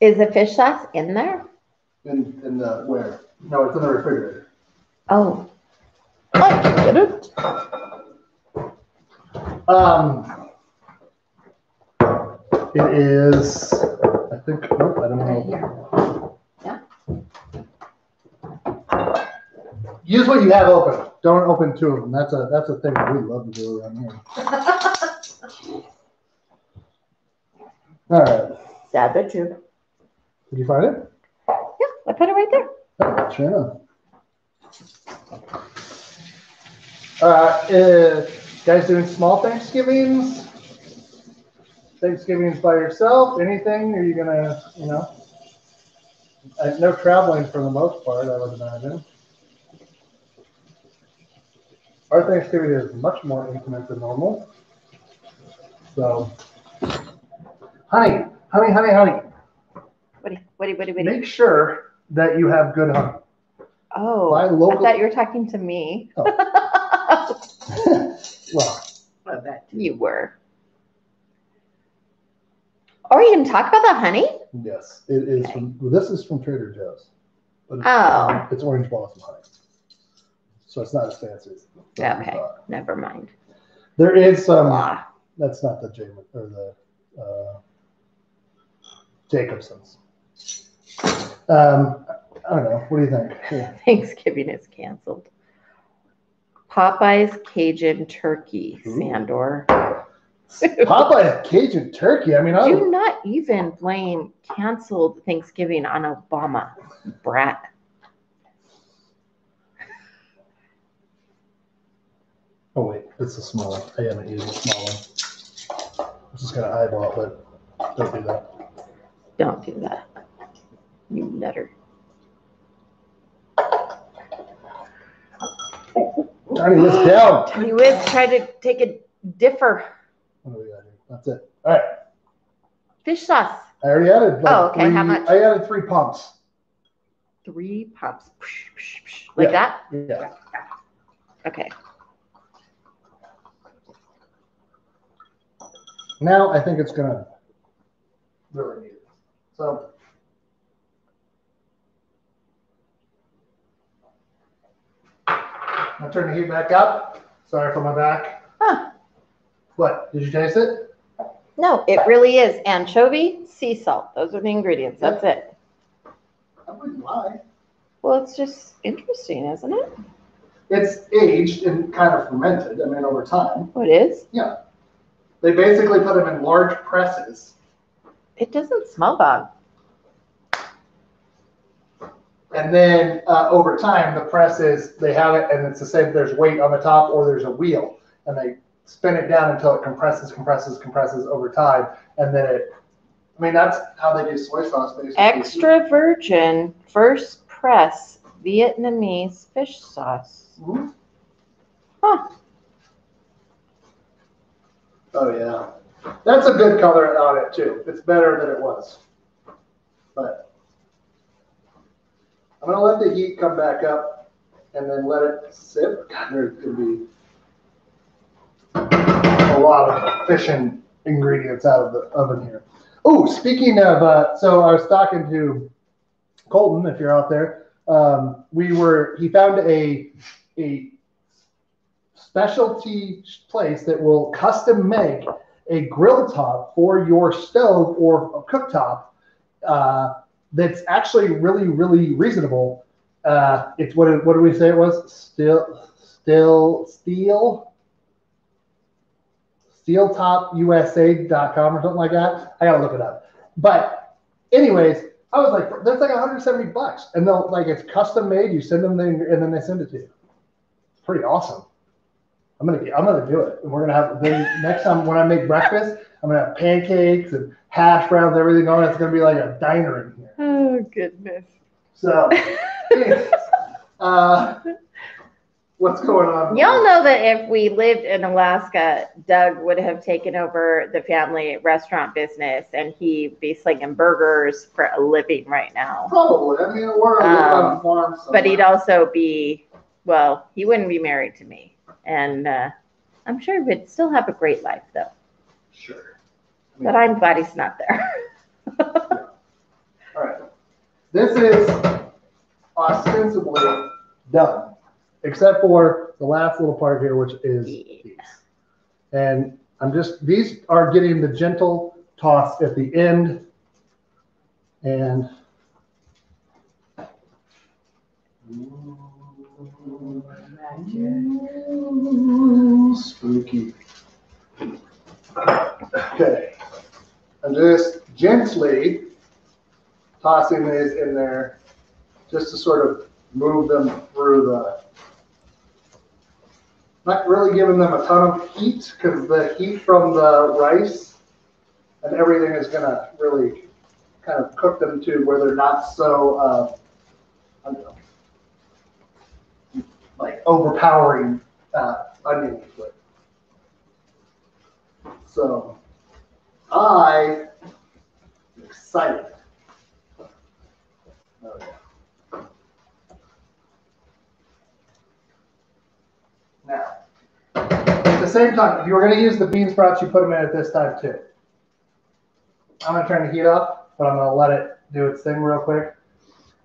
Is the fish sauce in there? In, in the, where? No, it's in the refrigerator. Oh. I can get it. Um, it is, I think, nope, I don't know. Yeah. Use what you have open. Don't open two of them. That's a, that's a thing that we love to do around here. All right. Sad but true. Did you find it? Yeah, I put it right there. Oh, sure enough. Uh, uh, guys doing small Thanksgivings? Thanksgivings by yourself? Anything? Are you gonna, you know? Uh, no traveling for the most part, I would imagine. Our Thanksgiving is much more intimate than normal. So, honey, honey, honey, honey, What do you, what what what make sure that you have good honey. Oh, Buy I local. thought you were talking to me. well, Well, that you were. Or you going to talk about the honey? yes, it is from, this is from Trader Joe's. But it's, Oh. It's orange blossom honey. So it's not as fancy as Okay. Never mind. There is some, Blah. that's not the James, or the, uh, Jacobson's. Um, I don't know, what do you think? Yeah. Thanksgiving is canceled. Popeye's Cajun Turkey, Ooh. Sandor. Popeye's Cajun turkey, I mean, I, Do not even blame canceled Thanksgiving on Obama, brat. oh wait, it's a small one. I haven't used a small one. I'm just gonna eyeball it, but don't do that. Don't do that. You nutter. Tiny list down. Tiny Wiz tried to take a differ. What do we got here? That's it. All right. Fish sauce. I already added. Like Oh, okay. Three, How much? I added three pumps. Three pumps. Like Yeah. that? Yeah. Okay. Now I think it's gonna. So. I turn the heat back up. Sorry for my back. Huh. What? Did you taste it? No, it really is anchovy, sea salt. Those are the ingredients. That's it. I wouldn't lie. Well, it's just interesting, isn't it? It's aged and kind of fermented. I mean, over time. Oh, it is. Yeah. They basically put them in large presses, It doesn't smell bad. And then uh, over time, the presses they have it, and it's the same. There's weight on the top, or there's a wheel, and they spin it down until it compresses, compresses, compresses over time, and then it. I mean, that's how they do soy sauce, basically. Extra virgin first press Vietnamese fish sauce. Mhm. Huh. Oh yeah, that's a good color on it too. It's better than it was, but I'm gonna let the heat come back up and then let it sit. God, there could be a lot of fishing ingredients out of the oven here. Oh, speaking of, uh, so I was talking to Colton, if you're out there. Um, we were, he found a a specialty place that will custom make a grill top for your stove or a cooktop uh, that's actually really, really reasonable. Uh, it's what, what did we say it was? Still, still, steel, steeltopusa.com or something like that. I gotta look it up. But, anyways, I was like, that's like 170 bucks, and they'll like it's custom made. You send them, the, and then they send it to you. It's pretty awesome. I'm gonna I'm gonna do it. And we're gonna have then next time when I make breakfast, I'm gonna have pancakes and hash browns, everything on. It's gonna be like a diner in here. Oh goodness. So, anyways, uh, what's going on? Y'all know that if we lived in Alaska, Doug would have taken over the family restaurant business and he'd be slinging burgers for a living right now. Probably. I mean, we're on a Um, farm. But he'd also be, well, he wouldn't be married to me. And uh, I'm sure he'd still have a great life though. sure. But I'm glad he's not there. All right. This is ostensibly done, except for the last little part here, which is Yeah. these. And I'm just, these are getting the gentle toss at the end. And Ooh, spooky. Okay. I'm just gently tossing these in there just to sort of move them through the. Not really giving them a ton of heat because the heat from the rice and everything is going to really kind of cook them to where they're not so, uh, know, like overpowering uh, onion. So I am excited. Oh, yeah. Now, at the same time, if you were going to use the bean sprouts, you put them in at this time too. I'm going to turn the heat up, but I'm going to let it do its thing real quick.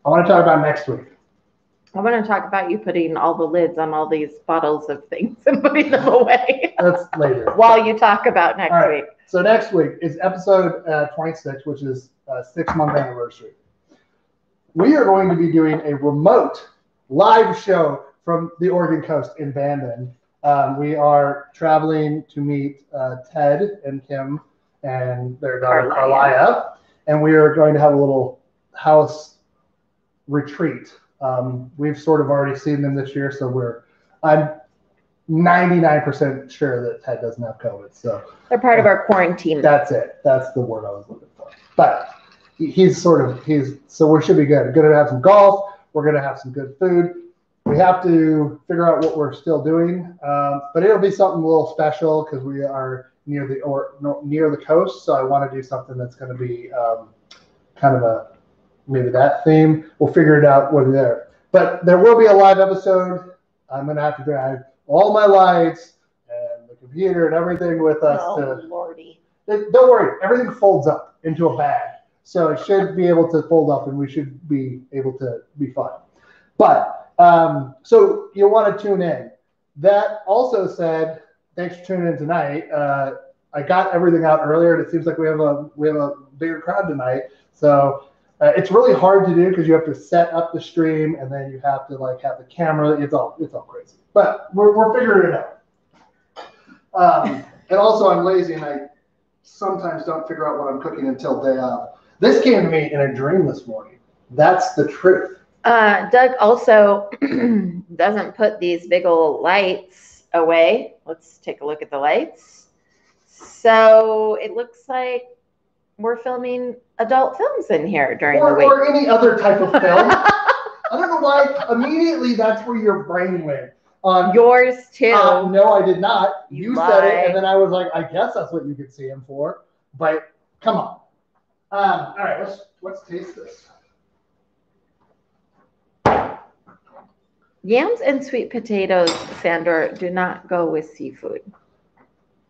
I want to talk about next week. I want to talk about you putting all the lids on all these bottles of things and putting them away That's later. while you talk about next right. week. So next week is episode uh, 26, which is uh, six month anniversary. We are going to be doing a remote live show from the Oregon coast in Bandon. Um, we are traveling to meet uh, Ted and Kim and their daughter Carlia. Carlia, and we are going to have a little house retreat. Um, we've sort of already seen them this year, so we're I'm 99% sure that Ted doesn't have COVID. So They're part of our quarantine. that's it. That's the word I was looking for. But he's sort of he's so we should be good. We're Going to have some golf. We're going to have some good food. we have to figure out what we're still doing, um, but it'll be something a little special because we are near the or no, near the coast. So I want to do something that's going to be um, kind of a maybe that theme. We'll figure it out when we're there. But there will be a live episode. I'm going to have to drive all my lights and the computer and everything with us Oh, to lordy. it- Don't worry, everything folds up into a bag. So it should be able to fold up and we should be able to be fine. But um, so you'll want to tune in. That also said, thanks for tuning in tonight. Uh, I got everything out earlier and it seems like we have a we have a bigger crowd tonight. So uh, it's really hard to do because you have to set up the stream and then you have to like have the camera. It's all it's all crazy. But we're, we're figuring it out. Um, and also I'm lazy and I sometimes don't figure out what I'm cooking until day of. This came to me in a dream this morning. That's the truth. Uh, Doug also doesn't put these big old lights away. Let's take a look at the lights. So it looks like we're filming adult films in here during the week. or any other type of film. I don't know why immediately that's where your brain went. On Yours too. uh, no, I did not. You You, said it, and then I was like, I guess that's what you could see him for. But come on. Um, all right, let's let's taste this. Yams and sweet potatoes, Sandor, do not go with seafood.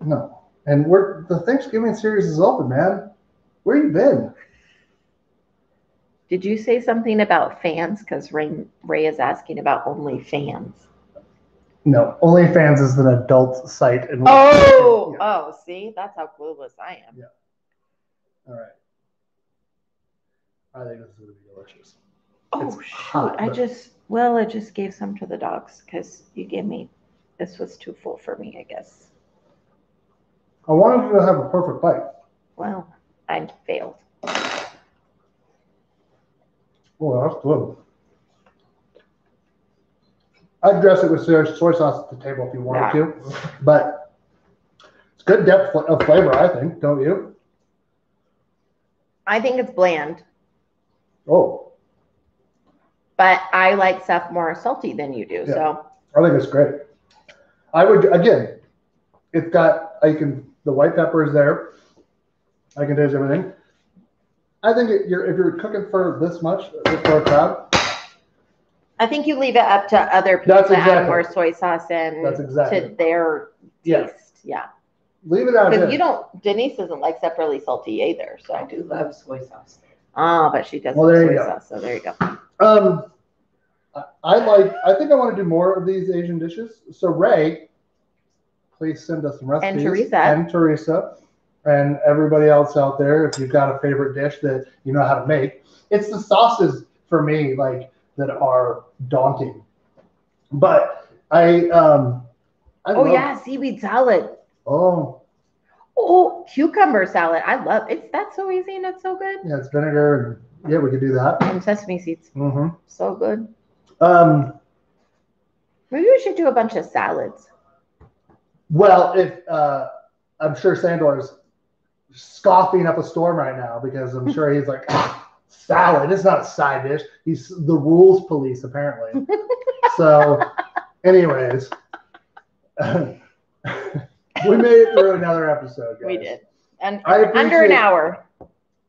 No, and we're the Thanksgiving series is open, man. Where you been? Did you say something about fans? Because Ray, Ray is asking about only fans. No, OnlyFans is an adult site. And Oh, Yeah. oh, see, that's how clueless I am. Yeah. All right. I think this is gonna be delicious. Oh, It's shoot. hot, I just, well, I just gave some to the dogs because you gave me, this was too full for me, I guess. I wanted you to have a perfect bite. Well, I failed. Oh, that's good. I'd dress it with soy soy sauce at the table if you wanted to, but it's good depth of flavor, I think, don't you? I think it's bland, Oh, but I like stuff more salty than you do. So I think it's great. I would again, it's got I can the white pepper is there. I can taste everything. I think it, you're if you're cooking for this much for a crowd, I think you leave it up to other people That's to add more soy sauce and that's exactly. to their Yeah. taste. Yeah. Leave it out. Because in. you don't, Denise doesn't like stuff really salty either. So I do love soy sauce. oh, but she does Well, love there soy you go. sauce. So there you go. Um, I- I like. I think I want to do more of these Asian dishes. So Ray, please send us some recipes. And Teresa. And Teresa, and everybody else out there, if you've got a favorite dish that you know how to make, it's the sauces for me like that are daunting. But I um, I Oh yeah, seaweed salad. Oh Oh, cucumber salad. I love it. That's so easy and it's so good. yeah, it's vinegar and yeah, we could do that. And sesame seeds. Mm-hmm. So good. Um, Maybe we should do a bunch of salads. Well, if uh, I'm sure Sandor's scoffing up a storm right now because I'm sure he's like, "Ah, salad. It's not a side dish. He's the rules police apparently. so, anyways, we made it through another episode, guys. We did. And under an hour.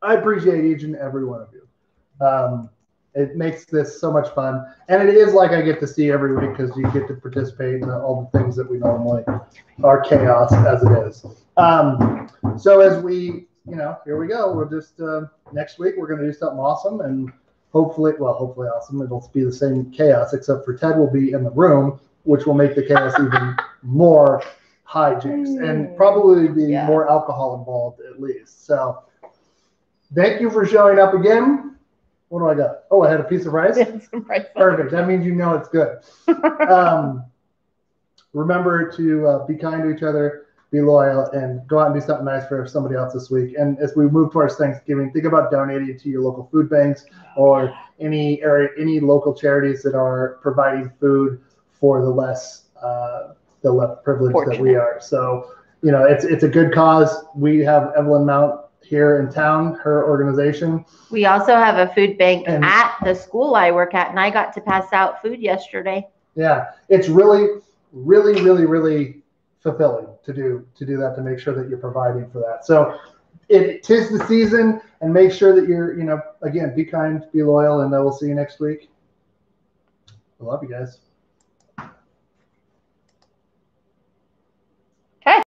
I appreciate each and every one of you. Um, it makes this so much fun, and it is like I get to see every week because you get to participate in all the things that we normally are chaos as it is. Um, so as we, you know, here we go. We're just uh, next week we're going to do something awesome, and hopefully, well, hopefully awesome. It'll be the same chaos, except for Ted will be in the room, which will make the chaos even more hijinks and Mm. probably be Yeah. more alcohol involved at least. So. Thank you for showing up again. What do I got? Oh, I had a piece of rice. Rice. Perfect. That means you know it's good. Um, remember to uh, be kind to each other, be loyal, and go out and do something nice for somebody else this week. And as we move towards Thanksgiving, think about donating to your local food banks or any area, any local charities that are providing food for the less, uh, the less privileged that we are. So, you know, it's it's a good cause. We have Evelyn Mount here in town, her organization. We also have a food bank And- at the school I work at, and I got to pass out food yesterday. Yeah, it's really, really, really, really fulfilling to do to do that to make sure that you're providing for that. So it tis the season, and make sure that you're, you know, again, be kind, be loyal, and uh, we'll see you next week. I love you guys.